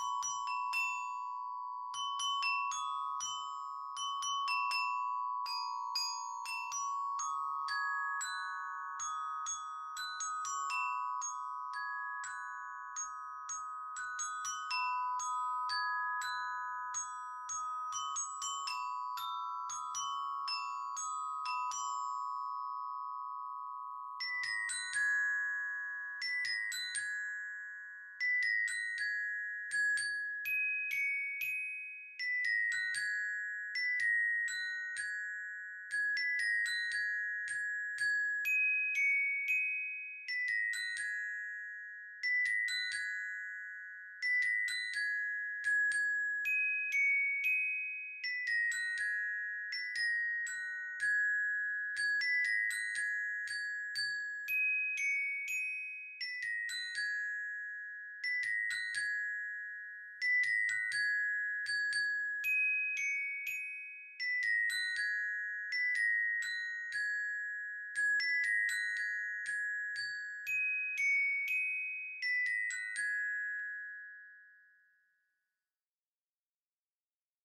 you